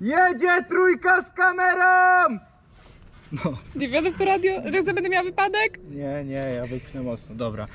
Jedzie trójka z kamerą! No, Nie wiodę w to radio, że będę miała wypadek. nie, nie, ja wypchnę mocno, dobra.